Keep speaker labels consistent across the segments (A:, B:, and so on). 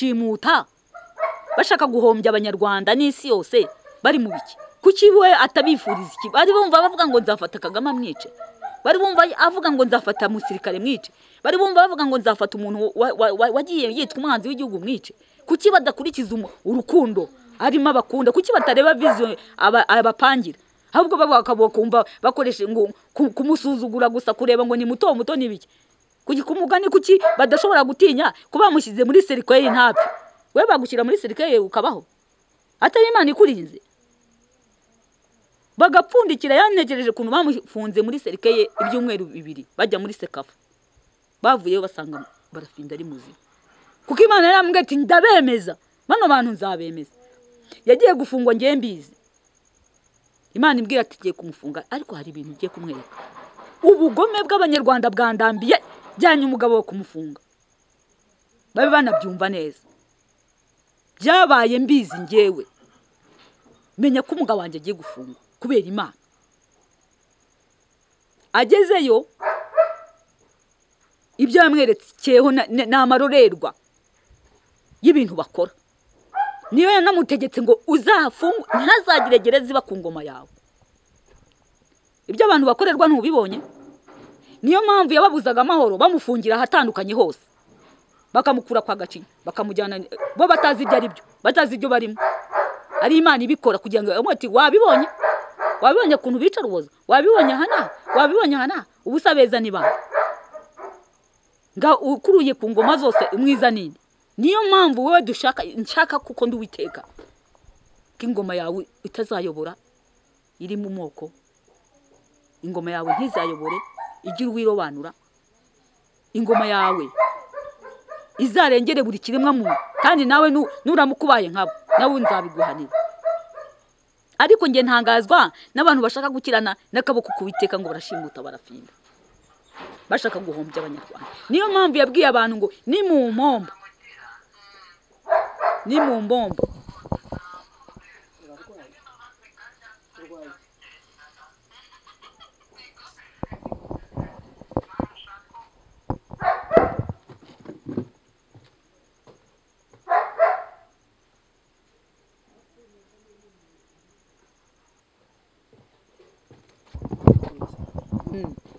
A: gushimuta bashaka guhombya abanyarwanda n'isi yose bari mu biki? Kuki we atabifuriza iki? Bari bumva bavuga ngo nzafata kagame amwice. Bari bumva avuga ngo nzafata musirikare mwice. Bari bumva bavuga ngo nzafata umuntu wa- wa- wa- wagiye yitwa umwanzi w'igihugu mwice. Kuki badakurikiza urukundo? Arimo abakunda. Kuki batareba viziyo aba- abapangira? Ahubwo bo bakakumva bakoresha ngo ku- kumusuzugura gusa kureba ngo ni muto muto n'ibiki kumugani kuki badashobora gutinya kuba bamushyize muri serikare ntapfe? We bagushyira muri serikare ukabaho. Atari imana ikurinze. Bagapfundikira yantegereje ukuntu bamufunze muri serikare ibyumweru bibiri bajya muri sekafa. Bavuyeyo basanga barafinda ari muzima. Kuko imana yarambwiye ati ndabemeza. Bano bantu nzabemeza. Yagiye gufungwa ngewe mbizi. Imana imbwira ati igiye kumufunga. Ariko hari ibintu igiye kumwereka. Ubugome bw'abanyarwanda bwandambiye jyanye umugabo wo kumufunga. Babe banabyumva neza. Byabaye mbizi ngewe menya ko umugabo wanjye agiye gufungwa kubera imana. Agezeyo ibyo yamwerekeyeho ni amarorerwa y'ibintu bakora. Niyo yanamutegetse ngo uzafungwe ntazagire gereza iba ku ngoma yawe. Ibyo abantu bakorerwa ntubibonye niyo mpamvu yababuzaga amahoro bamufungira ahatandukanye hose. Bakamukura kwa gacinya bakamujyana bo batazi ibyo ari byo batazi ibyo barimo. Ari imana ibikora kugira ngo bamwe ati wabibonye? Wabibonye ukuntu bica rubozo wabibonye aha wabibonye aha n'aha ubusa beza ni bande? Nga ukuruye ku ngoma zose umwiza nini niyo mpamvu wowe dushaka nshaka kuko ndi witeka ko ingoma yawe itazayobora iri mu moko. Ingoma yawe ntizayobore igira uwirobanura ingoma yawe. Izarengere buri kiremwa muntu kandi nawe nu- nuramuka ubaye nkabo nawe nzabiguhanira. Ariko njye ntangazwa n'abantu bashaka gukirana n'akaboko kubiteka ngo barashimuta barafinda. Bashaka guhombya abanyarwanda. Niyo mpamvu yabwiye abantu ngo ni mu mpombo. Ni mu mbombo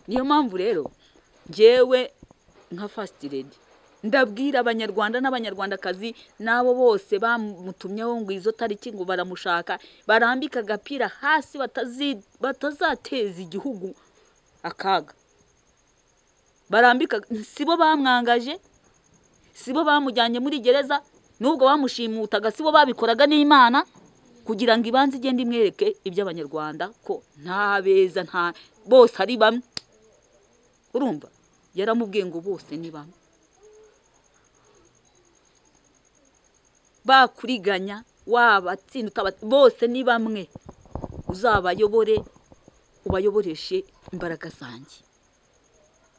A: niyo mpamvu rero njyewe nka fasiti redi ndabwira abanyarwanda n'abanyarwandakazi n'abo bose bamutumyeho ngo izo tariki ngo baramushaka barambike agapira hasi batazateza igihugu akaga. Barambika si bo bamwangaje si bo bamujyanye muri gereza n'ubwo bamushimutaga si bo babikoraga n'imana kugira ngo ibanze igende imwereke iby'abanyarwanda ko nta beza nta bose ari bamwe. Urumva yaramubwiye ngo bose ni bamwe. Bakuriganya wabatsinda bose ni bamwe. Uzabayobore ubayoboreshe imbaraga zanjye.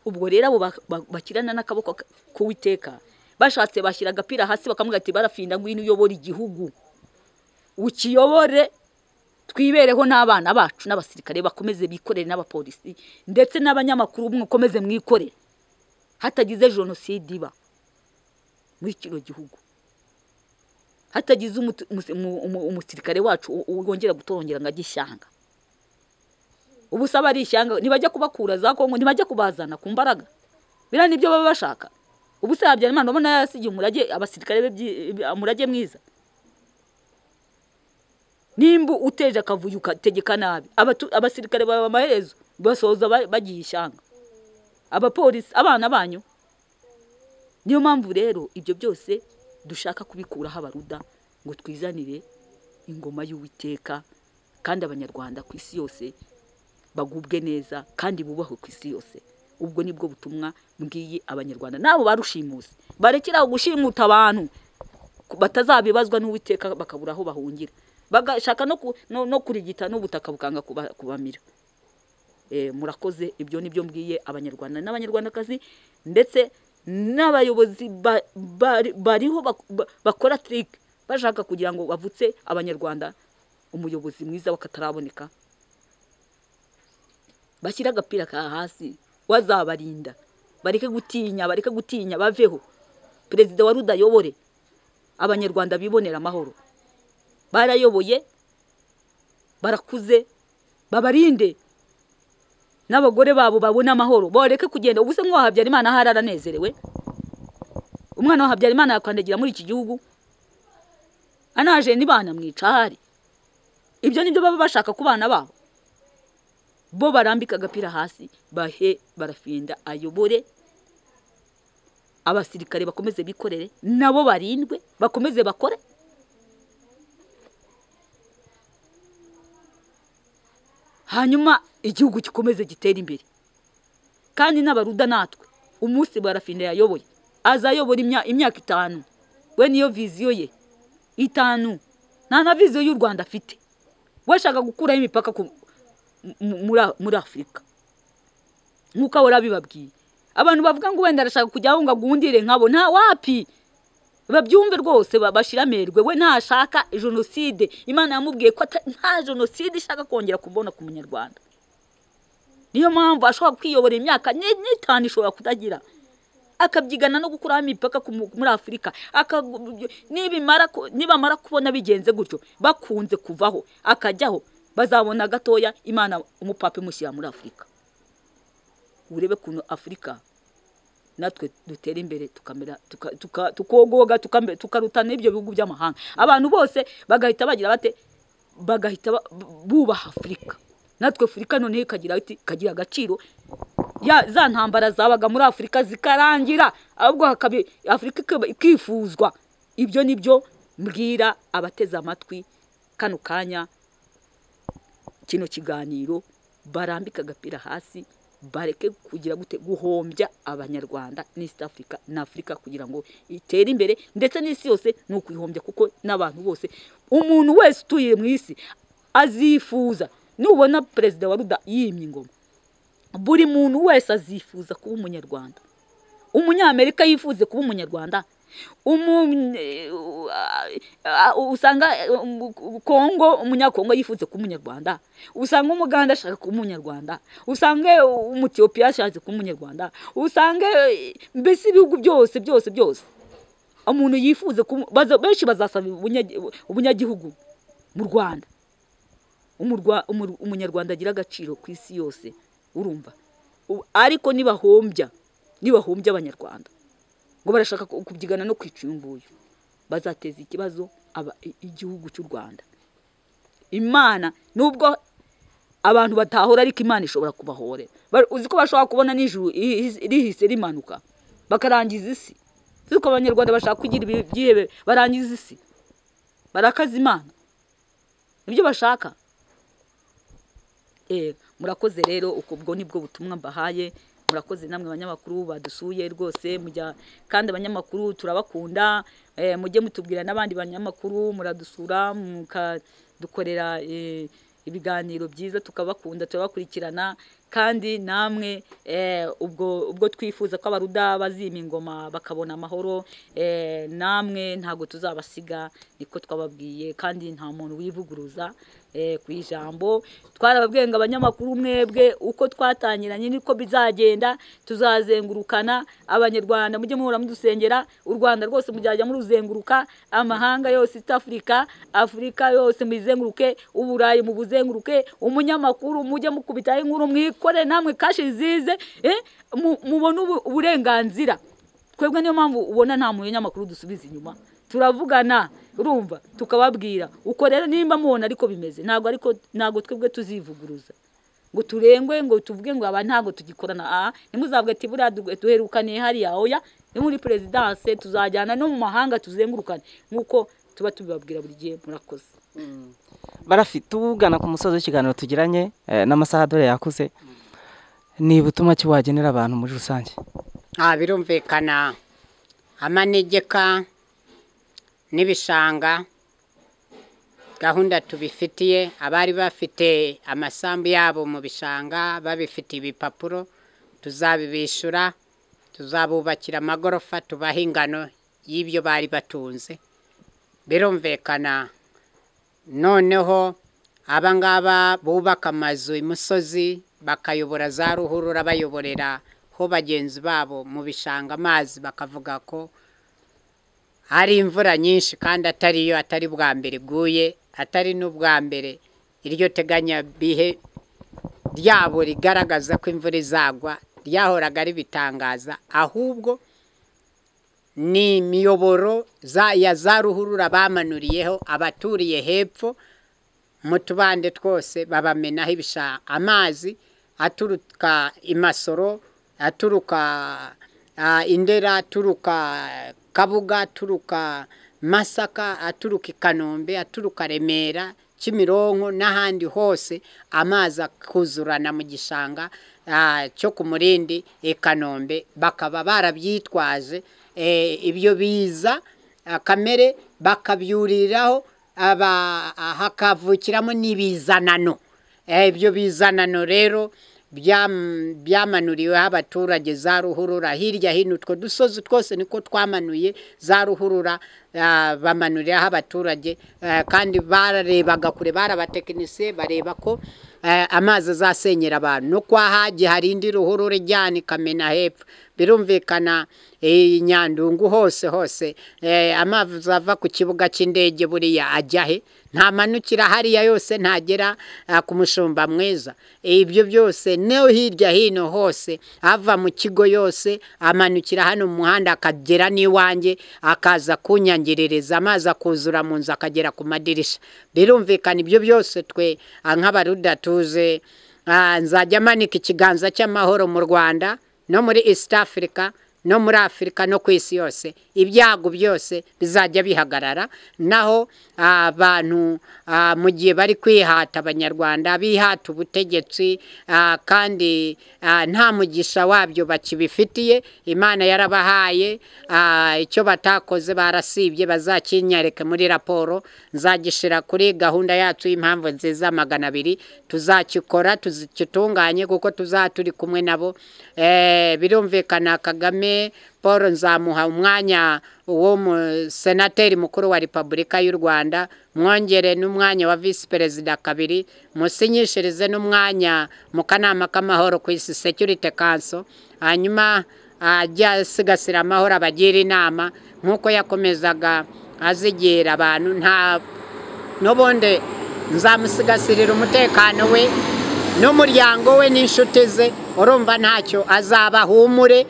A: Ubwo rero abo ba- ba- bakirana n'akaboko ka- k'uwiteka bashatse bashyira agapira hasi bakamubwira ati barafinda ngwino uyobore igihugu. Ukiyobore. Twibereho n'abana bacu n'abasirikare bakomeze bikorere n'abapolisi ndetse n'abanyamakuru mukomeze mwikorere. Hatagize jenoside iba muri kino gihugu. Hatagize umusirikare wacu wongera gutorongera ngo ajye ishyanga. Ubu ari ishyanga ntibajya kubakura za kongo ntibajya kubazana ku mbaraga. Biriya ni byo baba bashaka. Ubu se habyarimana ubona yasigiye umurage abasirikare be umurage mwiza. Nimba uteje akavuyo ukategeka nabi. Abasirikare baba amaherezo basoza ba- bagiye ishyanga abapolisi abana banyu. Niyo mpamvu rero ibyo byose dushaka kubikuraho abaruda ngo twizanire ingoma y'uwiteka kandi abanyarwanda ku isi yose bagubwe neza kandi bubahwe ku isi yose. Ubwo ni bwo butumwa mbwiye abanyarwanda. Nabo barushimuse barekeraho gushimuta abantu. Batazabibazwa n'uwiteka bakabura aho bahungira. Bagashaka no, no, kurigita n'ubutaka bukanga kuba, kubamira. E, murakoze ibyo ni byo mbwiye abanyarwanda n'abanyarwandakazi ndetse n'abayobozi ba, bari- bariho bak- ba- bakora trick bashaka kugira ngo bavutse abanyarwanda umuyobozi mwiza wakataraboneka. Bashyire agapira ka hasi wazabarinda. Bareke gutinya bareke gutinya baveho. Perezida wa rudayobore abanyarwanda bibonera amahoro. Barayoboye barakuze babarinde. N'abagore babo babone amahoro. Boreke kugenda. Ubuse nk'uwa habyarimana ahari aranezerewe. Umwana wa habyarimana yakandagira muri iki gihugu. Anaje ntibanamwica ahari ibyo ni byo baba bashaka ku bana babo. Bo barambika agapira hasi bahe barafinda ayobore. Abasirikare bakomeze bikorere. Nabo barindwe bakomeze bakore. Hanyuma igihugu gikomeze gitere imbere. Kandi n'abaruda natwe umunsi barafinda yayoboye azayobora imya- imyaka itanu. We niyo viziyo ye. Itanu. Nta na viziyo y'u rwanda afite. We ashaka gukuraho imipaka muri afurika nk'uko ahora abibabwiye. Abantu bavuga ngo wenda arashaka kujyaho ngo agundire nkabo nta wapi. Babyumve rwose ba- bashire amerwe. We ntashaka jenoside. Imana yamubwiye ko nta jenoside ishaka kongera kubona ku munyarwanda. Niyo mpamvu ashobora kwiyobora imyaka ni- n'itanu ishobora kutagira akabyigana no gukuraho imipaka muri afurika nibamara kubona bigenze gutyo bakunze kuvaho. Akajyaho bazabona gatoya imana umupapa imushyira muri afurika urebe ukuntu afurika natwe dutera imbere tukamera tuka- tuka- tukogoga tukambe- tukaruta n'ibyo bihugu by'amahanga. Abantu bose bagahita bagira bate? Bagahita ba- bubaha afurika natwe afurika noneho ikagira agaciro. Za ntambara zabaga muri afurika zikarangira. Ahubwo afurika ikifuzwa. Ibyo ni byo mbwira abateze amatwi kano kanya kino kiganiro barambika agapira hasi bareke kugira gute guhombya abanyarwanda n'east africa na afurika kugira ngo itere imbere ndetse n'isi yose ni ukuyihombya kuko n'abantu bose umuntu wese utuye mu isi azifuza. Nubona perezida wa ruda yimye ingoma. Buri muntu wese azifuza kuba umunyarwanda. Umunyamerika yifuze kuba umunyarwanda umu- usanga um, kongo umunyakongo yifuze kuba umunyarwanda usanga umuganda ashaka kuba umunyarwanda usange umutiyopiya ashatse kuba umunyarwanda usange eh, mbese ibihugu byose byose byose umuntu baza- benshi bazasaba ubunya- ubunyagihugu mu rwanda. Umunyarwanda agira agaciro ku isi yose urumva. Ariko nibahombya nibahombya abanyarwanda. Ngo barashaka ku- kubyigana no kwica bazateza ikibazo igihugu cy'u rwanda. Imana nubwo abantu batahora ariko imana ishobora kubahorera Ba- uzi ko bashobora kubona ihi- rihise rimanuka bakarangiza isi. Uzi ko abanyarwanda bashaka kugira ibyihebe barangiza isi. Barakaza imana. Nibyo bashaka? Eh, murakoze rero ubwo ni bwo butumwa mbahaye. Murakoze namwe abanyamakuru badusuye rwose mujya kandi abanyamakuru turabakunda eh, mujye mutubwira n'abandi banyamakuru muradusura mukadukorera eh, ibiganiro byiza tukabakunda turabakurikirana kandi namwe eh, ubwo ubwo twifuza ko abaruda bazima ingoma bakabona amahoro eh, namwe ntabwo tuzabasiga niko twababwiye kandi nta muntu wivuguruza eh, ku ijambo. Twarababwiye ngo abanyamakuru mwebwe uko twatangiranye niko bizagenda tuzazengurukana abanyarwanda mujye muhora mudusengera u rwanda rwose muzajya muruzenguruka amahanga yose east africa afurika yose muyizenguruke uburayi mubuzenguruke umunyamakuru mujye mukubitaho inkuru mwikore namwe kashi zize eh, mu- mubone ubu- uburenganzira. Twebwe niyo mpamvu ubona nta munyamakuru dusubiza inyuma. Turavugana urumva tukababwira. Uko rero nimba mubona ariko bimeze ntabwo ariko ntabwo twebwe tuzivuguruza. Ngo turengwe ngo tuvuge ngo aba ntabwo tugikorana. Aha ntimuzavuge ati buriya du- duherukaniye hariya oya. Ni muri perezidanse tuzajyana no mu mahanga tuzengurukane. Nk'uko tuba tubibabwira buri gihe murakoze.
B: Barafite tugana ku musozi w'ikiganiro tugiranye eh, n'amasaha dore yakuze ni ubutumwa ki wagenera abantu muri rusange?
C: Nta birumvikana. Amanegeka n'ibishanga gahunda tubifitiye abari bafite amasambu yabo mu bishanga babifitiye ibipapuro tuzabibishyura tuzabubakira amagorofa tubahe ingano y'ibyo bari batunze. Birumvikana. Noneho aba ngaba bubaka amazu imusozi bakayobora za ruhurura bayoborera ho bagenzi babo mu bishanga amazi bakavuga ko hari imvura nyinshi kandi atari yo atari bwa mbere iguye atari n'ubwa mbere. Iryo teganyabihe ryabo rigaragaza ko imvura izagwa ryahoraga ribitangaza. Ahubwo ni imiyoboro ya za ruhurura bamanuriyeho abaturiye hepfo mu tubande twose babamenaho ibisha amazi aturuka imasoro aturuka indera aturuka kabuga aturuka masaka aturuka i kanombe aturuka remera kimironko n'ahandi hose amazi akuzurana mu gishanga cyo ku murindi i kanombe bakaba barabyitwaje ibyo biza kamere bakabyuriraho aba- hakavukiramo n'ibizanano. Eh, ibyo bizanano rero byam- byamanuriweho abaturage za ruhurura. Hirya hino utwo dusozi twose niko twamanuye za ruhurura ah, bamanuriraho abaturage eh, kandi bararebaga kure barabatekinisiye bareba ko eh, amazi azasenyera abantu. No kwa hagi hari indi ruhurura ijyana ikamena hepfo. Birumvikana eh, nyandungu hose hose. Eh, amazi ava ku kibuga cy'indege buriya ajya he? Ntamanukira hariya yose ntagera ah, ku mushumba mwiza. Ibyo byose no hirya hino hose ava mu kigo yose amanukira hano mu muhanda akagera n'iwanjye akaza kunyangiririza amazi akuzura mu nzu akagera ku madirisha. Birumvikana ibyo byose twe ah, nk'abaruda tuze ah, nzajya manika ikiganza cy'amahoro mu rwanda no muri east africa. No muri afurika no ku isi yose. Ibyago byose bizajya bihagarara. Naho ah, abantu ah, mu gihe bari kwihata abanyarwanda bihata ubutegetsi ah, kandi nta mugisha wabyo bakibifitiye. Imana yarabahaye ah, icyo batakoze barasibye bazakinyareke muri raporo. Nzagishyira kuri gahunda yacu y'impamvu nziza magana abiri. Tuzakikora tuzikitunganye kuko tuzaba turi kumwe nabo. Eh, birumvikana kagame paul nzamuha umwanya w'umusenateri mukuru wa repubulika y'u rwanda mwongere n'umwanya wa visi perezida kabiri musinyishirize n'umwanya mu kanama k'amahoro ku isi security council. Hanyuma ajya asigasira amahoro abagira inama nk'uko yakomezaga azigira abantu nta n'ubundi nzamusigasirira umutekano we n'umuryango we n'inshuti ze urumva ntacyo azaba humure eh,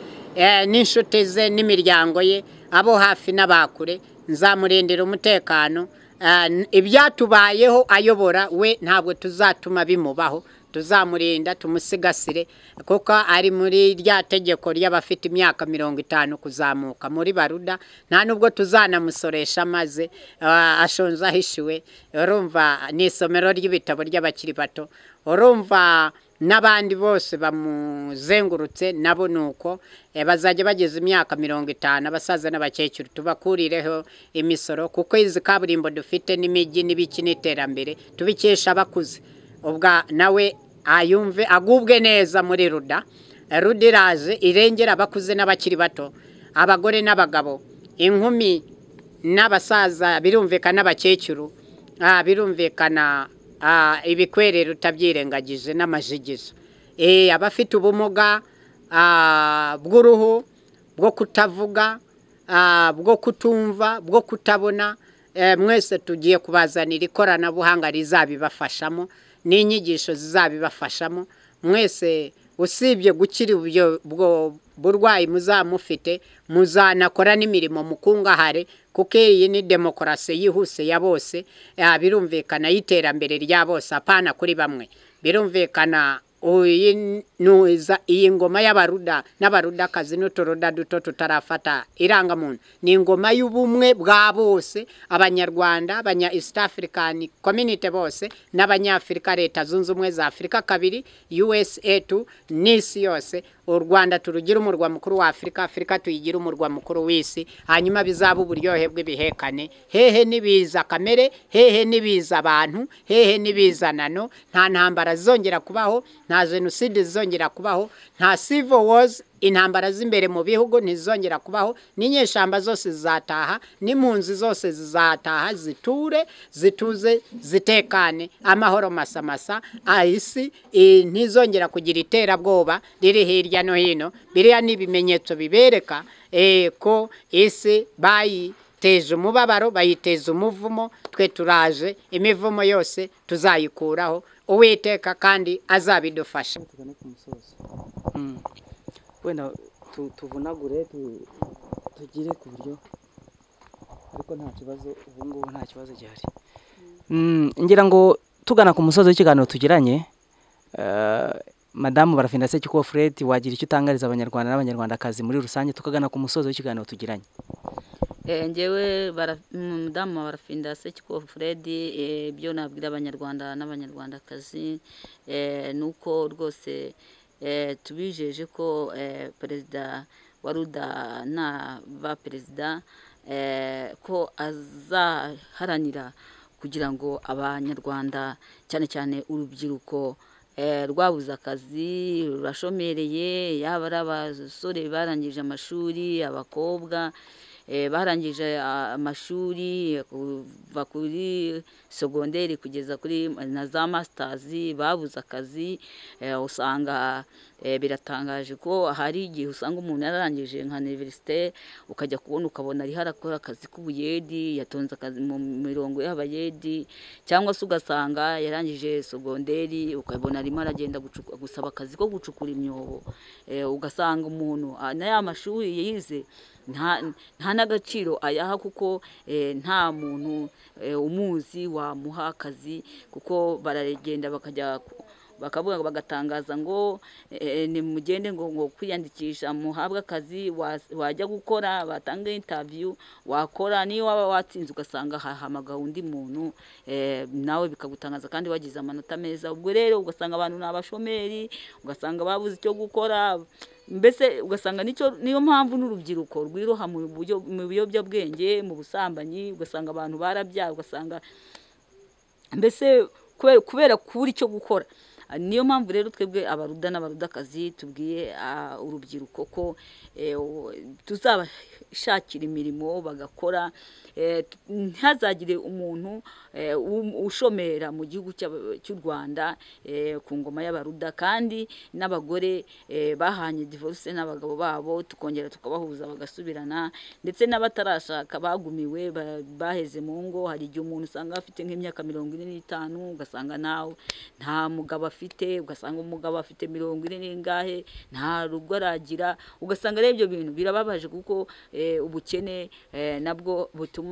C: n'inshuti ze n'imiryango ye abo hafi n'abakure nzamurindira umutekano. N- ibyatubayeho ayobora we ntabwo tuzatuma bimubaho. Tuzamurinda tumusigasire kuko ari muri rya tegeko ry'abafite imyaka mirongo itanu kuzamuka muri baruda. Nta nubwo tuzanamusoresha maze ah, ashonje ahishiwe. Urumva ni isomero ry'ibitabo ry'abakiri bato. Urumva n'abandi bose bamuzengurutse nabo ni uko eh, bazajya bageza imyaka mirongo itanu abasaza n'abakecuru tubakurireho imisoro kuko izi kaburimbo dufite n'imijyi n'ibiki n'iterambere tubikesha abakuze. Ubwa nawe ayumve agubwe neza muri ruda. Ruda iraje irengera abakuze n'abakiri bato abagore n'abagabo inkumi n'abasaza birumvikana n'abakecuru ah, birumvikana ibikwerere utabyirengagije n'amajigizo Eh, abafite ubumuga ah, bw'uruhu bwo kutavuga ah, bwo kutumva bwo kutabona eh, mwese tugiye kubazanira ikoranabuhanga rizabibafashamo n'inyigisho zizabibafashamo. Mwese usibye gukira ubyo bwo burwayi muzamufite muzanakora n'imirimo mukungahare kuko iyi ni demokarasi yihuse ya bose ah, birumvikana y'iterambere rya bose. Apana kuri bamwe. Birumvikana nuza iyi ngoma y'abaruda n'abarudakazi n'uturuda duto tutarafata. Irangamuntu ni ingoma y'ubumwe bwa bose abanyarwanda abanya east african community bose n'abanyafurika leta zunze ubumwe za afurika kabiri usa tu n'isi yose. U rwanda turugira umurwa mukuru wa afurika afurika tuyigira umurwa mukuru w'isi. Hanyuma bizaba uburyohe bw'ibihekane. Hehe n'ibiza kamere hehe n'ibiza abantu hehe n'ibizanano nta ntambara zizongera kubaho nta jenoside zizongera kubaho nta civil wars intambara z'imbere mu bihugu ntizongera kubaho n'inyeshyamba zose zizataha n'impunzi zose zizataha ziture zituze zitekane. Amahoro masamasa isi ntizongera kugira iterabwoba riri hirya no hino. Biriya ni ibimenyetso bibereka eh, ko isi bayi bayiteza umubabaro bayiteza umuvumo twe turaje imivumo yose tuzayikuraho. Uwiteka kandi azabidufasha.
B: Tugane ku musozo Mm. wenda tu- tuvunagure tu- tugire ku buryo. Ariko nta kibazo ubu ngubu nta kibazo gihari. Mm, ngira ngo tugana ku musozo w'ikiganiro tugiranye eh, madamu barafinda sekikubo fred wagira icyo utangariza abanyarwanda n'abanyarwandakazi muri rusange tukagana ku musozo w'ikiganiro tugiranye.
A: Eh, bara- umudamu wa barafinda sekiko fred eh, ibyo nabwira abanyarwanda n'abanyarwandakazi eh, ni uko rwose eh, tubijeje ko eh, perezida wa ruda naba perezida eh, ko azaharanira kugira ngo abanyarwanda cyane cyane urubyiruko eh, rwabuze akazi rurashomereye yaba ari abasore barangije amashuri abakobwa eh, barangije ah, amashuri kuva kuri segonderi kugeza kuri na za masitazi babuze akazi. Eh, usanga eh, biratangaje ko hari igihe usanga umuntu yararangije nka iniverisite ukajya kubona ukabona ariho arakora akazi k'ubuyedi yatonze akazi mu mirongo y'abayedi cyangwa se ugasanga yarangije segonderi ukabona arimo aragenda gusaba akazi ko gucukura imyobo. Eh, ugasanga umuntu ah, na ya mashuri yize nta n'agaciro ayaha kuko eh, nta muntu eh, umuzi wamuha akazi kuko baragenda bakajya bakavuga bagatangaza ngo eh, nimugende ngo kwiyandikisha muhabwe akazi wa- wajya gukora batanga interview wakora niyo waba watsinze ugasanga hahamagawe undi muntu eh, nawe bikagutangaza kandi wagize amanota meza. Ubwo rero ugasanga abantu ni abashomeri ugasanga babuze icyo gukora mbese ugasanga ni cyo niyo mpamvu n'urubyiruko rwiroha mu biyobyabwenge mu busambanyi ugasanga abantu barabyaye ugasanga mbese kubera- kubura icyo gukora niyo mpamvu rero twebwe abaruda n'abarudakazi tubwiye urubyiruko ko eh, tuzabashakira imirimo bagakora ntihazagire umuntu eh, ushomera mu gihugu cy'u rwanda eh, ku ngoma y'abaruda. Kandi n'abagore eh, bahanye divorce n'abagabo babo tukongera tukabahuza bagasubirana. Ndetse n'abatarashaka bagumiwe ba- baheze mu ngo. Hari igihe umuntu usanga afite nk'imyaka mirongo ine n'itanu ugasanga nawe nta mugabo afite. Ugasanga umugabo afite mirongo ine n'ingahe nta rugo aragira. Ugasanga rero ibyo bintu birababaje kuko eh, ubukene eh, nabwo butuma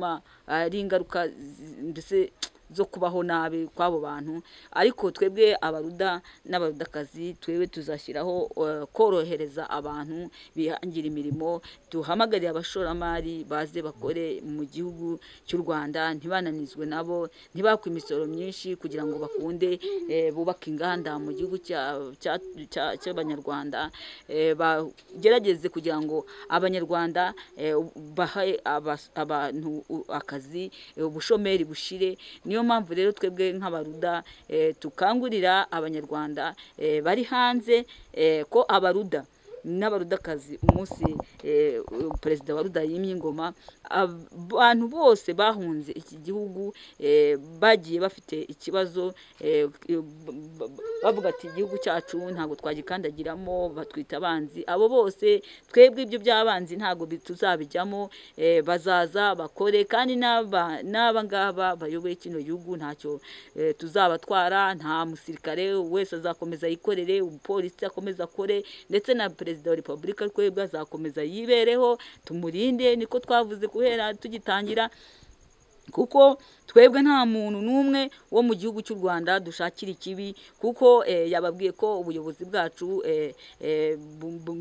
A: ari ingaruka zi- ndetse zo kubaho nabi kw'abo bantu ariko twebwe abaruda n'abarudakazi twebwe tuzashyiraho eh, korohereza abantu bihangira imirimo duhamagarire abashoramari baze bakore mu gihugu cy'u rwanda ntibananizwe nabo ntibakwe imisoro myinshi kugira ngo bakunde eh, bubake inganda mu gihugu cya- cya- cya- cy'abanyarwanda eh, bagerageze kugira ngo abanyarwanda bahe abantu akazi ubushomeri bushire niyo mpamvu rero twebwe nk'abaruda eh, tukangurira abanyarwanda eh, bari hanze eh, ko abaruda n'abarudakazi umunsi eh, perezida wa ruda yimye ingoma abantu bose bahunze iki gihugu eh, bagiye bafite ikibazo eh, bavuga ati igihugu cyacu ntabwo twagikandagiramo batwita abanzi. Abo bose twebwe ibyo by'abanzi ntabwo bi- tuzabijyamo bazaza bakore kandi n'aba ngaba bayoboye kino gihugu ntacyo tuzabatwara nta musirikare wese azakomeza yikorere umupolisi akomeza akore ndetse na perezida wa repubulika twebwe azakomeza yibereho tumurinde niko twavuze guhera tugitangira. Kuko twebwe nta muntu n'umwe wo mu gihugu cy'u rwanda dushakira ikibi kuko eh, yababwiye ko ubuyobozi bwacu eh, eh,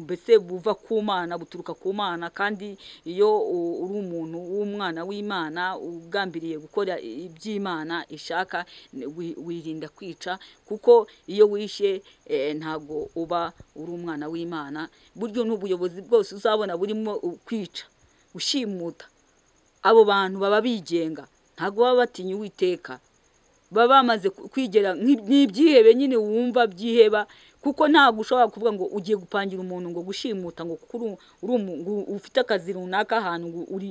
A: mbese buva ku mana buturuka ku mana kandi iyo uri umuntu w'umwana w'imana ugambiriye gukora iby'imana ishaka wirinda kwica kuko iyo wishe ntabwo uba uri umwana w'imana buryo n'ubuyobozi bwose uzabona burimo kwica ushimuta abo bantu baba bigenga ntabwo baba batinya uwiteka. Baba bamaze kwigera n'ibyihebe nyine wumva byiheba? Kuko ntabwo ushobora kuvuga ngo ugiye gupangira umuntu ngo gushimuta ngo ufite akazi runaka ahantu ngo uri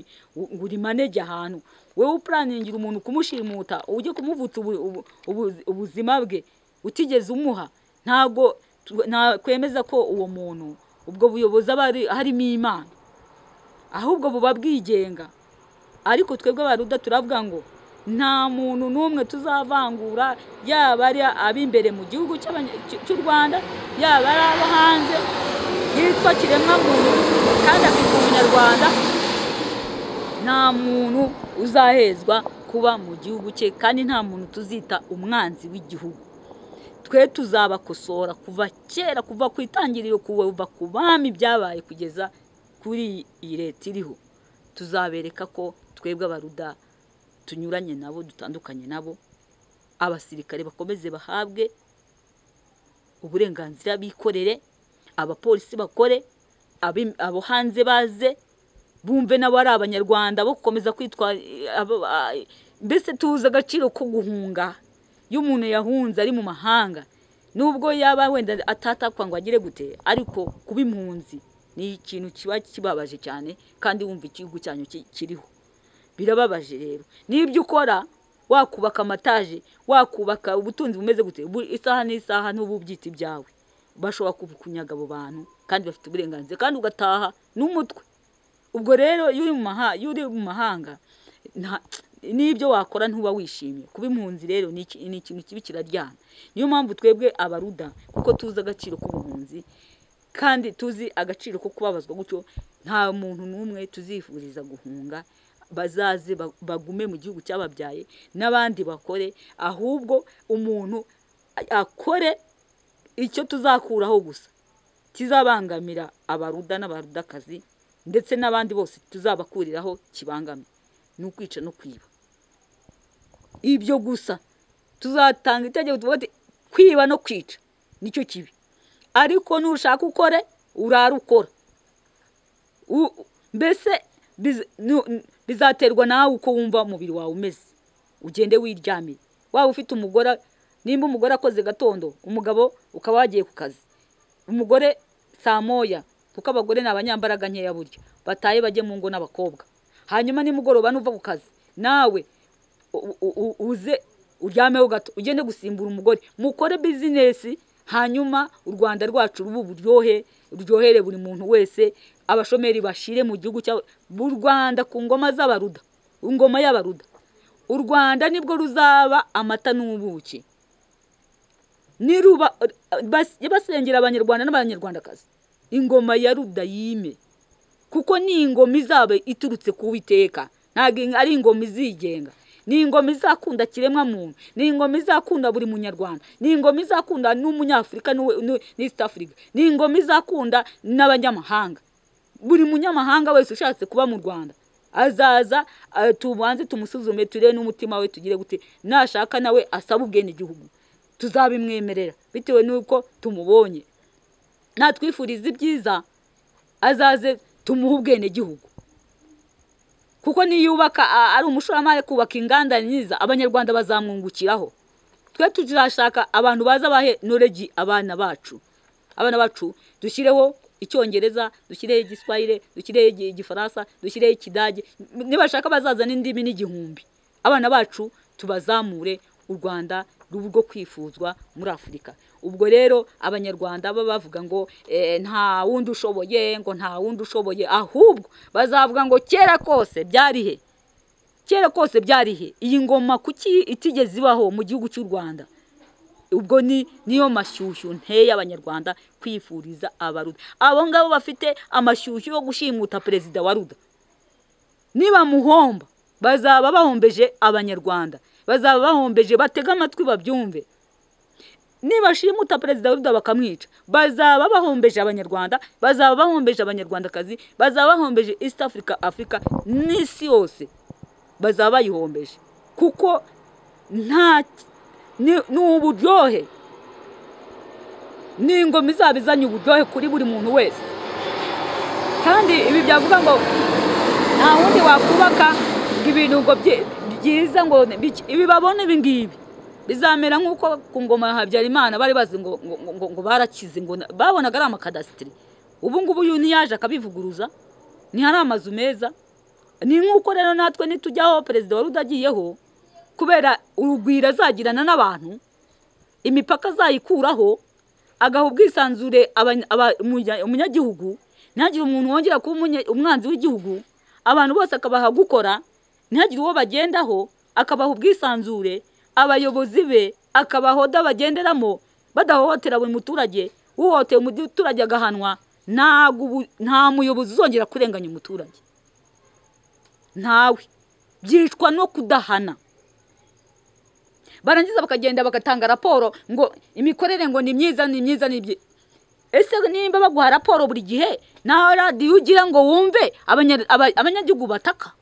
A: uri manege ahantu. Wowe upuraningira umuntu kumushimuta ujye kumuvutsa ubu- ubu- ubu- ubuzima bwe utigeze umuha ntabwo kwemeza ko uwo muntu ubwo buyobozi aba ari- harimo imana. Ahubwo buba bwigenga. Ariko twebwe abaruda turavuga ngo nta muntu n'umwe tuzavangura yaba ari ab'imbere mu gihugu cy'u rwanda yaba ari abo hanze yitwa kiremwamuntu kandi akitwa umunyarwanda. Nta muntu uzahezwa kuba mu gihugu cye kandi nta muntu tuzita umwanzi w'igihugu. Twe tuzabakosora kuva kera kuva ku itangiriro kuva ku bami byabaye kugeza kuri iyi leta iriho. Tuzabereka ko twebwe abaruda tunyuranye nabo dutandukanye nabo abasirikare bakomeze bahabwe uburenganzira bikorere abapolisi bakore abo hanze baze bumve nabo ari abanyarwanda bo gukomeza kwitwa mbese tuzi agaciro ko guhunga. Iyo umuntu yahunze ari mu mahanga nubwo yaba wenda atatakwa ngo agire gute ariko kuba impunzi ni ikintu kiba kibabaje cyane kandi wumva igihugu cyanyu ki- kiriho. Birababaje rero. N'ibyo ukora wakubaka amataje wakubaka ubutunzi bumeze gute? Isaha n'isaha n'ubu ubyita ibyawe bashobora kunyaga abo bantu kandi bafite uburenganzira kandi ugataha n'umutwe. Ubwo rero iyo uri mu mahanga n'ibyo wakora ntuba wishimye. Kuba impunzi rero ni ikintu kibi kiraryana. Niyo mpamvu twebwe abaruda kuko tuzi agaciro k'ubuhunzi kandi tuzi agaciro ko kubabazwa gutyo nta muntu n'umwe tuzifuriza guhunga bazaze ba- bagume mu gihugu cyababyaye n'abandi bakore ahubwo umuntu akore icyo tuzakuraho gusa. Kizabangamira abaruda n'abarudakazi ndetse n'abandi bose tuzabakuriraho kibangamye ni ukwica no kwiba. Ibyo gusa tuzatanga itegeko tuvuga ati kwiba no kwica ni cyo kibi. Ariko nushaka ukore urara ukora mbese bizaterwa nawe uko wumva umubiri wawe umeze. Ugende wiryamire. Waba ufite umugore nimba umugore akoze gatondo umugabo ukaba wagiye ku kazi. Umugore saa moya kuko abagore ni abanyambaraga nkeya burya. Bataye bajye mu ngo n'abakobwa. Hanyuma nimugoroba nuva ku kazi nawe uze uryameho gato ugende gusimbura umugore. Mukore bizinesi hanyuma u rwanda rwacu ruba uburyohe ruryohere buri muntu wese abashomeri bashire mu gihugu cyabo u rwanda ku ngoma z'abaruda ingoma y'abaruda. U rwanda ni bwo ruzaba amata n'ubuki. Niruba bas- basengera abanyarwanda n'abanyarwandakazi. Ingoma ya ruda yime kuko ni ingoma izaba iturutse ku witeka ntabwo ari ingoma izigenga. Ni ingoma izakunda kiremwa muntu ni ingoma izakunda buri munyarwanda ni ingoma izakunda n'umunyafurika africa ni ingoma izakunda n'abanyamahanga. Buri munyamahanga wese ushatse kuba mu rwanda. Azaza tubanze tumusuzume turebe n'umutima we tugire gute. Nashaka nawe asaba ubwenegihugu tuzabimwemerera. Bitewe n'uko tumubonye. Natwifuriza ibyiza azaze tumuhe ubwenegihugu kuko niyubaka ari umushoramari kubaka inganda nyiza abanyarwanda bazamwungukiraho. Twe tuzashaka abantu baza bahe noregi abana bacu. Abana bacu dushyireho icyongereza dushyireho igiswahire dushyireho igi- igifaransa dushyireho ikidage. Nibashaka bazazana indimi n'igihumbi. Abana bacu tubazamure u rwanda urwo kwifuzwa muri afurika. Ubwo rero abanyarwanda baba bavuga ngo eh, nta wundi ushoboye ngo nta wundi ushoboye. Ahubwo bazavuga ngo kera kose byari he? Kera kose byari he? Iyi ngoma kuki itigeze ibaho mu gihugu cy'u rwanda? Ubwo ni niyo mashyushyu nteye abanyarwanda kwifuriza abaruda abo ngabo bafite amashyushyu yo gushimuta perezida wa ruda. Niba muhomba bazaba bahombeje abanyarwanda. Bazaba bahombeje batega amatwi babyumve. Nibashimuta perezida wa ruda bakamwica. Bazaba bahombeje abanyarwanda. Bazaba bahombeje abanyarwandakazi. Bazaba bahombeje east africa africa n'isi yose. Bazaba bayihombeje. Kuko nta ni uburyohe? Ni ingoma izaba izanye uburyohe kuri buri muntu wese. Kandi ibi byavuga ngo nta wundi wakubaka ngo ibintu ngo byi- byiza ngo ibi babona ibi ngibi. Bizamera nk'uko ku ngoma ya habyarimana bari bazi ngo ngo, barakize ngo na- babonaga ari amakadasitiri ubu ngubu uyu ntiyaje akabivuguruza ntihari amazu meza ni nk'uko rero natwe nitujyaho perezida wari udagiyeho kubera urugwiro azagirana n'abantu imipaka azayikuraho agaha ubwisanzure umunyagihugu ntihagire umuntu wongera kuba umwanzi w'igihugu abantu bose akabaha gukora ntihagire uwo bagendaho akabaha ubwisanzure abayobozi be akabaho bagenderamo badahohotera buri muturage uhohoteye umuturage agahanwa nta muyobozi uzongera kurenganya umuturage. Ntawe. Byicwa no kudahana. Barangiza bakagenda bagatanga raporo ngo imikorere ngo ni myiza ni myiza ni ese nimba baguha raporo buri gihe nawe radiyo ugira ngo wumve abanya- aba- abanyagihugu bataka?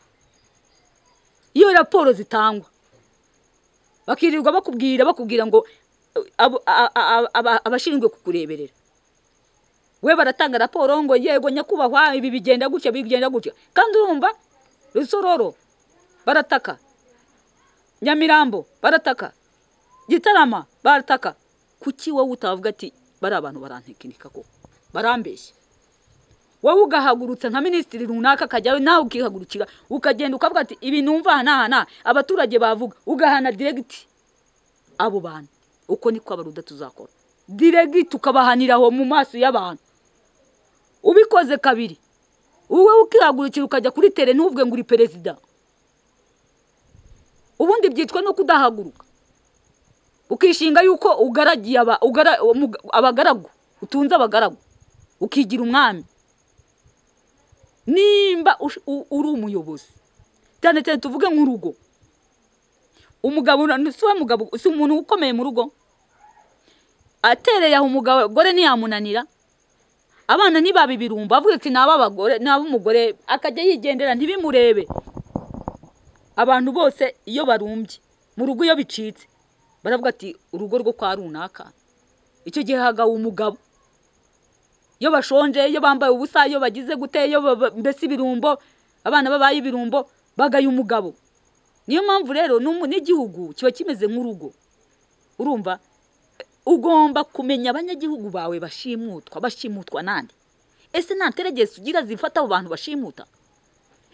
A: Iyo raporo zitangwa. Bakirirwa bakubwira bakubwira ngo abashinzwe kukureberera. We baratanga raporo ngo yego nyakubahwa ibi bigenda gutya bigenda gutya. Kandi urumva rusororo barataka. Nyamirambo barataka. Gitarama barataka. Kuki wowe utavuga ati bari abantu barantekinika ko barambeshya wowe ugahagurutsa nka minisitiri runaka akajyawe nawe ukihagurukira ukagenda ukavuga ati ibi numva aha n'aha n'aha. Abaturage bavuga ugahana diregiti abo bantu uko niko abaruda tuzakora. Diregiti ukabahanira aho mu maso y'abantu. Ubikoze kabiri. Wowe ukihagurukira ukajya kuri tere ntuvuge ngo uri perezida. Ubundi byicwa no kudahaguruka. Ukishinga yuko ugaragiye abagaragu utunze abagaragu ukigira umwami. Nimba uri umuyobozi cyane cyane tuvuge nk'urugo. Umugabo si we mugabo si umuntu ukomeye mu rugo. Atereye aho umugore ntiyamunanira. Abana ntibaba ibirumba avuga ati ni ab'abagore ni ab'umugore akajya yigendera ntibimurebe abantu bose iyo barumbye mu rugo iyo bicitse baravuga ati urugo rwo kwa runaka. Icyo gihe hagawe umugabo. Iyo bashonje iyo bambaye ubusa iyo bagize gute iyo mbese ibirumbo abana babaye ibirumbo bagaye umugabo. Niyo mpamvu rero n'igihugu kiba kimeze nk'urugo. Urumva ugomba kumenya abanyagihugu bawe bashimutwa bashimutwa nande? Ese nta teregesi ugira zifata abo bantu bashimuta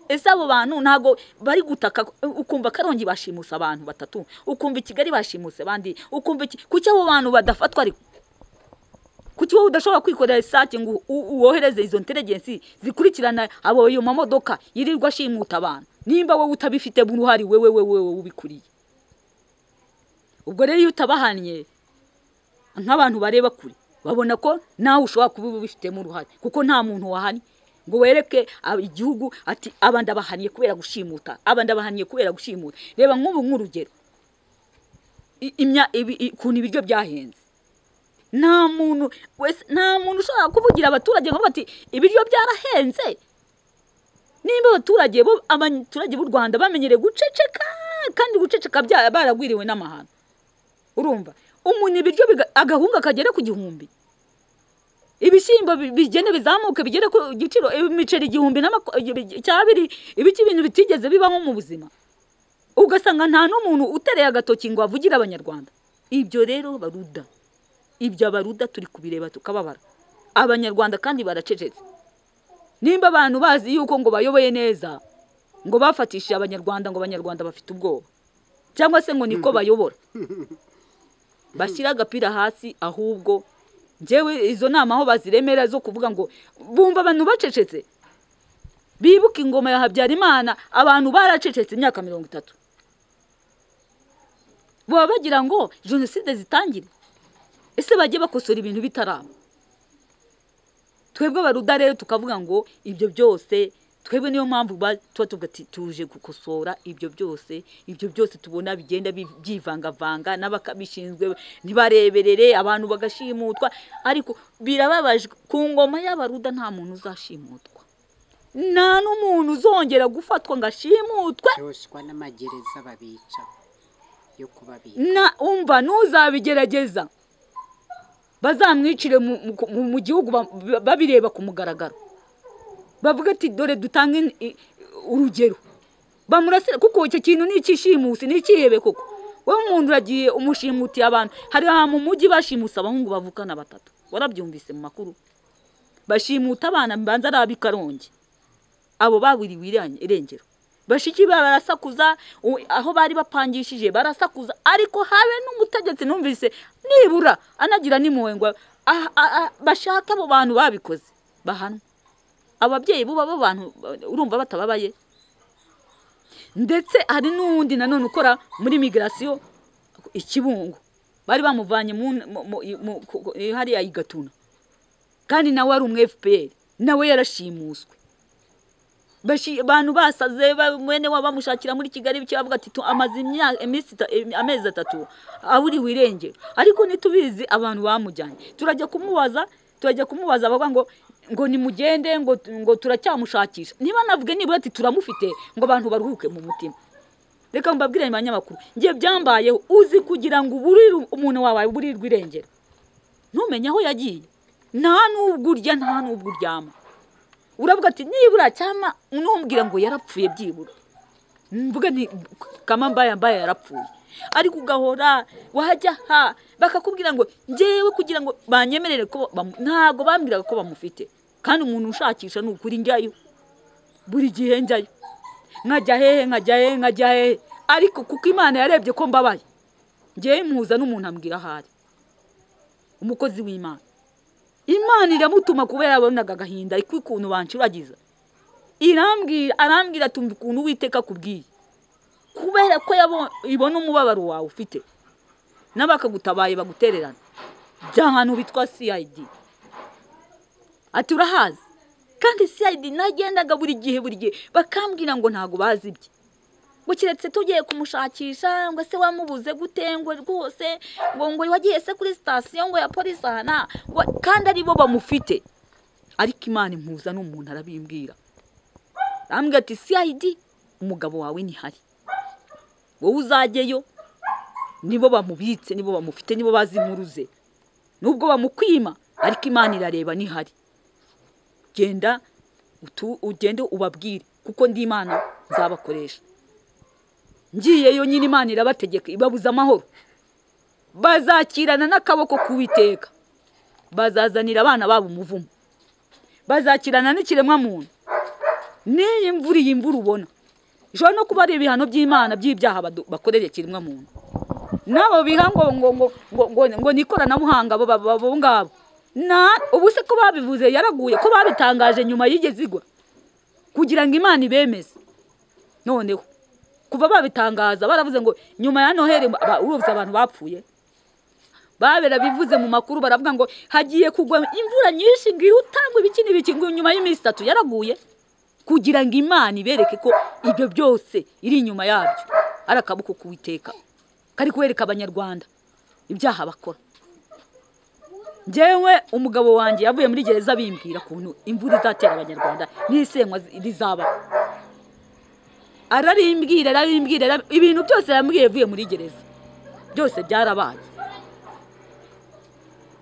A: ese abo bantu ntabwo bari gutaka ukumva karongi bashimusa abantu batatu ukumva i kigali bashimuse abandi ukumva kuki abo bantu badafatwa ariko kuki wowe udashobora kwikorera isake ngo wohereze izo intelligence zikurikirana abo ayo mamodoka yirirwa ashimuta abantu? Nimba wowe utabifitemo uruhare wewe wewe ubikuriye. Ubwo rero iyo utabahannye nk'abantu bareba kure babona ko nawe ushobora kuba ubifitemo uruhare kuko nta muntu wahanye. Ngo wereke igihugu ati aba ndabahaniye kubera gushimuta aba ndabahaniye kubera gushimuta. Reba nk'ubu nk'urugero. Ukuntu ibiryo byahenze. Nta muntu wese nta muntu ushobora kuvugira abaturage ngo bati ibiryo byarahenze. Nimba abaturage abaturage b'u rwanda bamenyereye guceceka kandi guceceka baragwiriwe n'amahano. Urumva? Umuntu ibiryo agahunga kagere ku gihumbi. Ibishyimbo bi- bigende bizamuke bigere ku giciro imiceri igihumbi cyabiri ibiki ibintu bitigeze bibaho mu buzima. Ugasanga nta n'umuntu utereye agatoki ngo avugire abanyarwanda. Ibyo rero baruda. Ibyo abaruda turi kubireba tukababara. Abanyarwanda kandi baracecetse. Nimba abantu bazi yuko ngo bayoboye neza ngo bafatishije abanyarwanda ngo abanyarwanda bafite ubwoba cyangwa se ngo niko bayobora. Bashyira agapira hasi ahubwo njyewe izo nama aho baziremera zo kuvuga ngo bumva abantu bacecetse. Bibuke ingoma ya habyarimana abantu baracecetse imyaka mirongo itatu. Baba bagira ngo jenoside zitangire. Ese bajye bakosora ibintu bitaraba twebwe baruda rero tukavuga ngo ibyo byose twebwe niyo mpamvu ba- tuba tuvuga ati tuje gukosora ibyo byose ibyo byose tubona bigenda bi- byivangavanga n'abakabishinzwe ntibareberere abantu bagashimutwa. Ariko birababaje ku ngoma y'abaruda nta muntu uzashimutwa. Nta n'umuntu uzongera gufatwa ngo ashimutwe.
C: Cyoshywa n'amagereza babica yo kubabica
A: na umva ntuzabigerageza. Bazamwicire mu- gihugu ba- ba- babireba ku mugaragaro. Bavuga ati dore dutange urugero. Bamurasira kuko icyo kintu ni icyishimusi ni icyihebe koko. Wowe umuntu uragiye umushimutiye abantu hari ahantu mu mujyi bashimusa abahungu bavukana batatu. Warabyumvise mu makuru. Bashimuta abana mbanza ari ab'i karongi abo baburiwe irengero. Bashiki be barasakuza aho bari bapangishije barasakuza. Ariko habe n'umutegetsi numvise nibura anagira n'impuhwe ngo ah- ah- ah, bashake abo bantu babikoze. Bahanwe ababyeyi buba abo bantu urumva batababaye. Ndetse hari n'uwundi nanone ukora muri migirasiyo ikibungo. Bari bamuvanye hariya i gatuna. Kandi nawe ari umu fpr nawe yarashimuswe. Abantu basaze ba- mwene wabo bamushakira muri kigali bavuga ati "Tu- amaze amezi atatu aburiwe irengero ariko ntitubizi abantu bamujyanye. Turajya kumubaza turajya kumubaza bavuga ngo ngo nimugende ngo turacyamushakisha niba navuge nibura ati turamufite ngo abantu baruhuke mu mutima. Reka mbabwire mu banyamakuru. Ngiye byambayeho uzi kugira ngo uburire umuntu wawe burirwe irengero ntumenye aho yagiye. Nta n'ubwo urya nta n'ubwo uryama. Uravuga ati nibura cyama ntumbwire ngo yarapfuye byibura. Mvuga nti kama mbaya mbaya yarapfuye. Ariko ugahora wajya ha bakakubwira ngo ngewe kugira ngo banyemerere ko ntabwo bambwiraga ko bamufite. Kandi umuntu ushakisha ni ukuri njyayo buri gihe njyayo nkajya hehe nkajya hehe nkajya hehe. Ariko kuko imana yarebye ko mbabaye ngewe mpuza n'umuntu ambwira ahari. Umukozi w'imana. Imana iramutuma kubera yabonaga agahinda iko ukuntu banshiragiza irambwira arambwira tumva ukuntu uwiteka akubwiye. Kubera ko ibona umubabaro wawe ufite. N'abakagutabaye bagutererana. By'ahantu bitwa cid ati urahazi kandi cid nagendaga buri gihe buri gihe. Bakambwira ngo ntabwo bazi ibye. Ngo keretse tugiye kumushakisha ngo se wamubuze gute ngo rwose ngo ngo wagiye se kuri sitasiyo ngo ya polisi ngo- kandi ari bo bamufite. Ariko imana impuza n'umuntu arabimbwira. Arambwira ati cid umugabo wawe ntihari wowe uzajyeyo nibo bamubitse nibo bamufite nibo bazi inkuru ze nubwo bamukwima ariko imana irareba ntihari genda ugende ubabwire kuko ndi imana nzabakoresha ngiyeyo nyine imana irabategeka ibabuza amahoro bazakirana n'akaboko k'uwiteka bazazanira abana babo umuvumo bazakirana n'ikiremwamuntu n'iyi mvura iyi mvura ubona ishobora no kuba ari ibihano by'imana by'ibyaha bakorera ikiremwamuntu n'abo biha ngo ngo ngo ngo ngo ngo ni ikoranabuhanga abo abo abo ngabo ubu se ko babivuze yaraguye ko babitangaje nyuma y'igeze igwa. Kugira ngo imana ibemeze. Noneho kuva babitangaza baravuze ngo nyuma ya noheli urumva abantu bapfuye. Babera bivuze mu makuru baravuga ngo hagiye kugwa imvura nyinshi ngo ihutangwe ibiki n'ibiki ngo nyuma y'iminsi itatu yaraguye. Kugira ngo imana ibereke ko ibyo byose iri inyuma yabyo. Ari akaboko k'uwiteka kari kwereka abanyarwanda ibyaha bakora. Njyewe umugabo wanjye yavuye muri gereza bimbwira ukuntu imvura izatera abanyarwanda n'isenywa rizaba. Ararimbwira ararimbwira ara- ibintu byose yambwiye yavuye muri gereza. Byose byarabaye.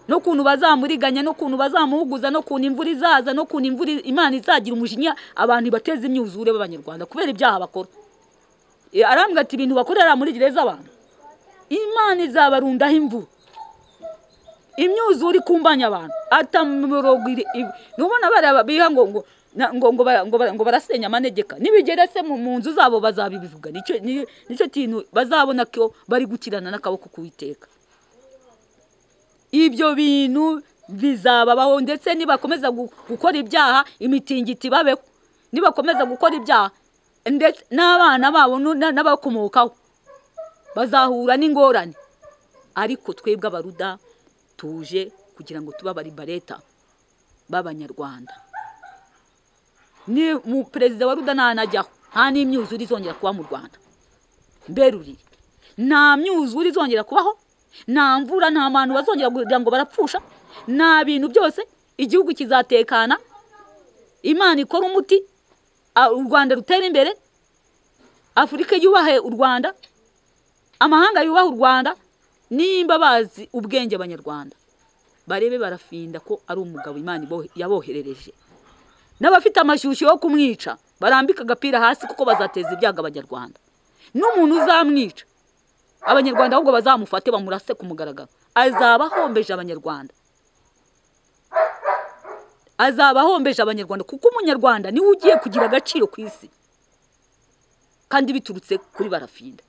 A: N'ukuntu bazamuriganya n'ukuntu bazamuhuguza n'ukuntu imvura izaza n'ukuntu imvura imana izagira umujinya abantu ibateza imyuzure b'abanyarwanda kubera ibyaha bakora. Arambwira ati ibintu bakorera muri gereza abantu imana izabarundaho imvura imyuzure ikumbanya abantu. Atamorogo nubona bariya biha ngo ngo ngo ngo ngo bara- ngo barasenya amanegeka. Nibigera se mu nzu zabo bazabibivuga ni cyo ni- ni cyo kintu bazabona ko bari gukirana n'akaboko k'uwiteka ibyo bintu bizababaho ndetse nibakomeza gu- gukora ibyaha imitingito ibabeho nibakomeza gukora ibyaha ndetse n'abana babo n'abakomokaho. Bazahura n'ingorane. Ariko twebwe abaruda tuje kugira ngo tube abaribareta b'abanyarwanda. Ni mu perezida wa ruda ntanajyaho nta n'imyuzure izongera kuba mu rwanda. Mberurire nta myuzure izongera kubaho nta mvura nta bantu bazongera kugira ngo barapfusha nta bintu byose igihugu kizatekana. Imana ikora umuti u rwanda rutera imbere afurika yubahe u rwanda amahanga yubaha u rwanda nimba bazi ubwenge abanyarwanda. Barebe barafinda ko ari umugabo imana yaboherereje. N'abafite amashyushyu yo kumwica barambika agapira hasi kuko bazateza ibyago abanyarwanda. N'umuntu uzamwica abanyarwanda ahubwo bazamufate bamurase ku mugaragaro. Azaba ahombeje abanyarwanda. Azaba ahombeje abanyarwanda kuko umunyarwanda ni we ugiye kugira agaciro ku isi. Kandi biturutse kuri barafinda.